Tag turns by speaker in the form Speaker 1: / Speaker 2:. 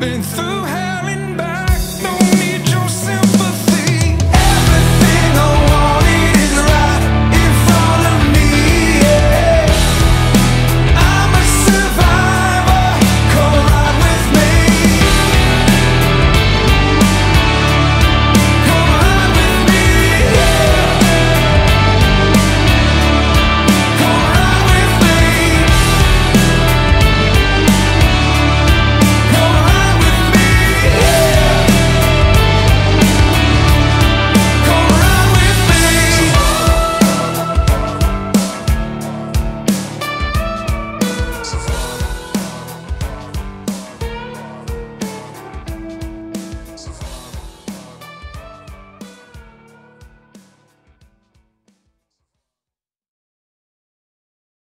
Speaker 1: been through.